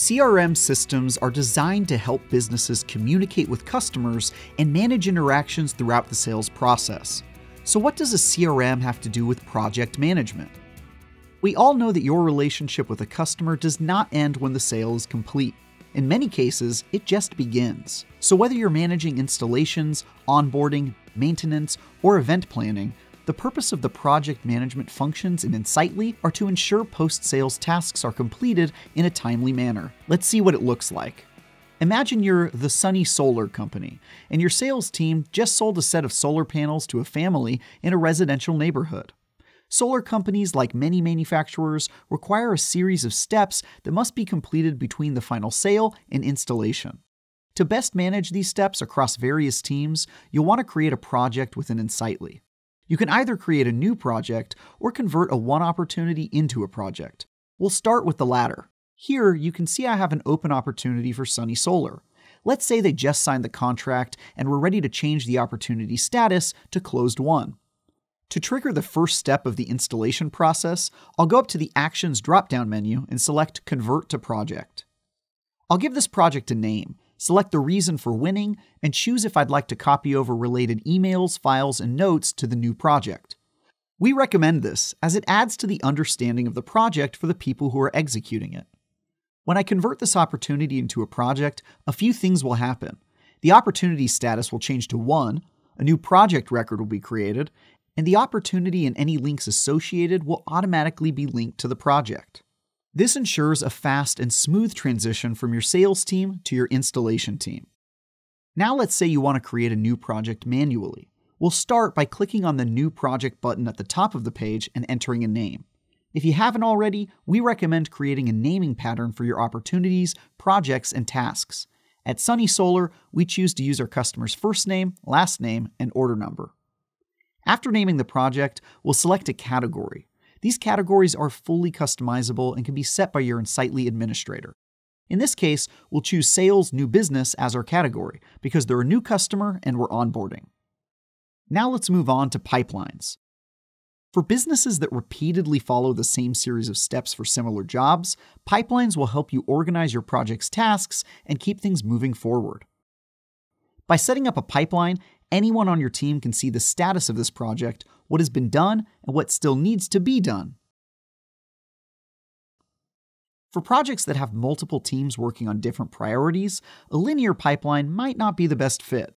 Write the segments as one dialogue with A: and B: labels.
A: CRM systems are designed to help businesses communicate with customers and manage interactions throughout the sales process. So, what does a CRM have to do with project management? We all know that your relationship with a customer does not end when the sale is complete. In many cases, it just begins. So, whether you're managing installations, onboarding, maintenance, or event planning, the purpose of the project management functions in Insightly are to ensure post sales tasks are completed in a timely manner. Let's see what it looks like. Imagine you're the Sunny Solar Company, and your sales team just sold a set of solar panels to a family in a residential neighborhood. Solar companies, like many manufacturers, require a series of steps that must be completed between the final sale and installation. To best manage these steps across various teams, you'll want to create a project within Insightly. You can either create a new project or convert a won opportunity into a project. We'll start with the latter. Here, you can see I have an open opportunity for Sunny Solar. Let's say they just signed the contract and we're ready to change the opportunity status to closed won. To trigger the first step of the installation process, I'll go up to the Actions drop-down menu and select Convert to Project. I'll give this project a name, select the reason for winning, and choose if I'd like to copy over related emails, files, and notes to the new project. We recommend this as it adds to the understanding of the project for the people who are executing it. When I convert this opportunity into a project, a few things will happen. The opportunity status will change to won, a new project record will be created, and the opportunity and any links associated will automatically be linked to the project. This ensures a fast and smooth transition from your sales team to your installation team. Now let's say you want to create a new project manually. We'll start by clicking on the New Project button at the top of the page and entering a name. If you haven't already, we recommend creating a naming pattern for your opportunities, projects, and tasks. At Sunny Solar, we choose to use our customer's first name, last name, and order number. After naming the project, we'll select a category. These categories are fully customizable and can be set by your Insightly administrator. In this case, we'll choose Sales New Business as our category because they're a new customer and we're onboarding. Now let's move on to pipelines. For businesses that repeatedly follow the same series of steps for similar jobs, pipelines will help you organize your project's tasks and keep things moving forward. By setting up a pipeline, anyone on your team can see the status of this project, what has been done, and what still needs to be done. For projects that have multiple teams working on different priorities, a linear pipeline might not be the best fit.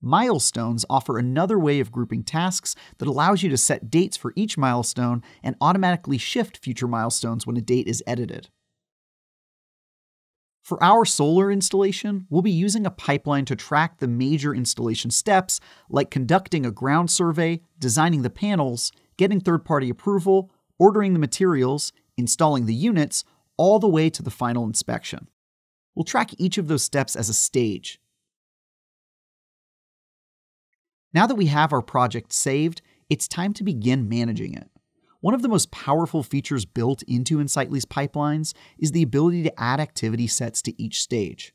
A: Milestones offer another way of grouping tasks that allows you to set dates for each milestone and automatically shift future milestones when a date is edited. For our solar installation, we'll be using a pipeline to track the major installation steps like conducting a ground survey, designing the panels, getting third party approval, ordering the materials, installing the units, all the way to the final inspection. We'll track each of those steps as a stage. Now that we have our project saved, it's time to begin managing it. One of the most powerful features built into Insightly's pipelines is the ability to add activity sets to each stage.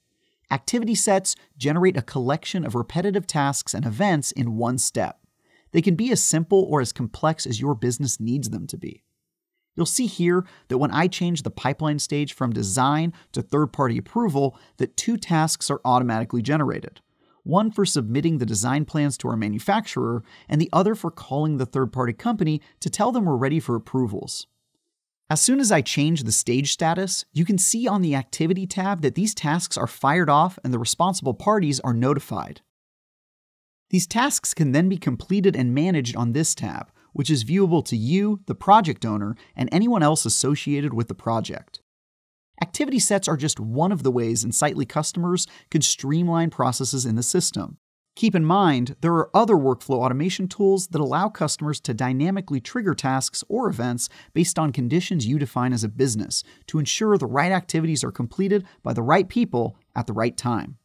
A: Activity sets generate a collection of repetitive tasks and events in one step. They can be as simple or as complex as your business needs them to be. You'll see here that when I change the pipeline stage from design to third-party approval, that two tasks are automatically generated one for submitting the design plans to our manufacturer, and the other for calling the third party company to tell them we're ready for approvals. As soon as I change the stage status, you can see on the Activity tab that these tasks are fired off and the responsible parties are notified. These tasks can then be completed and managed on this tab, which is viewable to you, the project owner, and anyone else associated with the project. Activity sets are just one of the ways Insightly customers could streamline processes in the system. Keep in mind, there are other workflow automation tools that allow customers to dynamically trigger tasks or events based on conditions you define as a business to ensure the right activities are completed by the right people at the right time.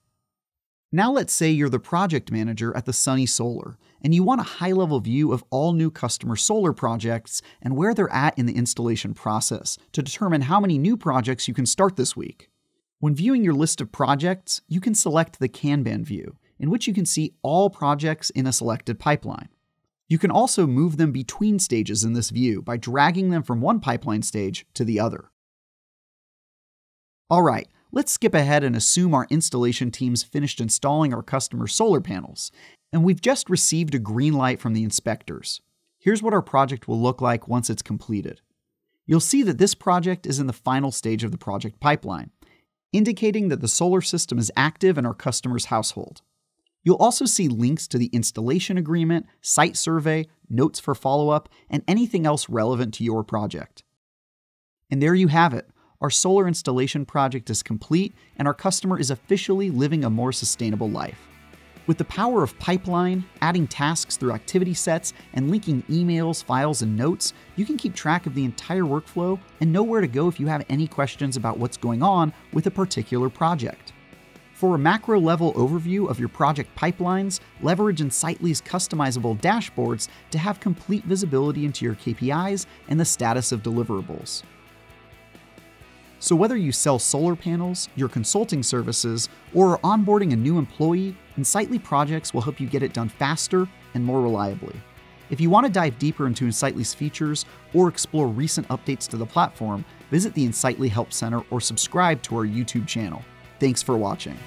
A: Now let's say you're the project manager at the Sunny Solar, and you want a high-level view of all new customer solar projects and where they're at in the installation process to determine how many new projects you can start this week. When viewing your list of projects, you can select the Kanban view, in which you can see all projects in a selected pipeline. You can also move them between stages in this view by dragging them from one pipeline stage to the other. All right, let's skip ahead and assume our installation teams finished installing our customer's solar panels, and we've just received a green light from the inspectors. Here's what our project will look like once it's completed. You'll see that this project is in the final stage of the project pipeline, indicating that the solar system is active in our customer's household. You'll also see links to the installation agreement, site survey, notes for follow up, and anything else relevant to your project. And there you have it. Our solar installation project is complete, and our customer is officially living a more sustainable life. With the power of Pipeline, adding tasks through activity sets, and linking emails, files, and notes, you can keep track of the entire workflow and know where to go if you have any questions about what's going on with a particular project. For a macro level overview of your project pipelines, leverage Insightly's customizable dashboards to have complete visibility into your KPIs and the status of deliverables. So, whether you sell solar panels, your consulting services, or are onboarding a new employee, Insightly projects will help you get it done faster and more reliably. If you want to dive deeper into Insightly's features or explore recent updates to the platform, visit the Insightly Help Center or subscribe to our YouTube channel. Thanks for watching.